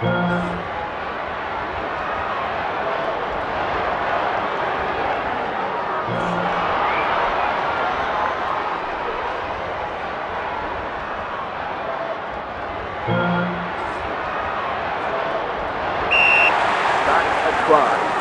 Back at Clyde.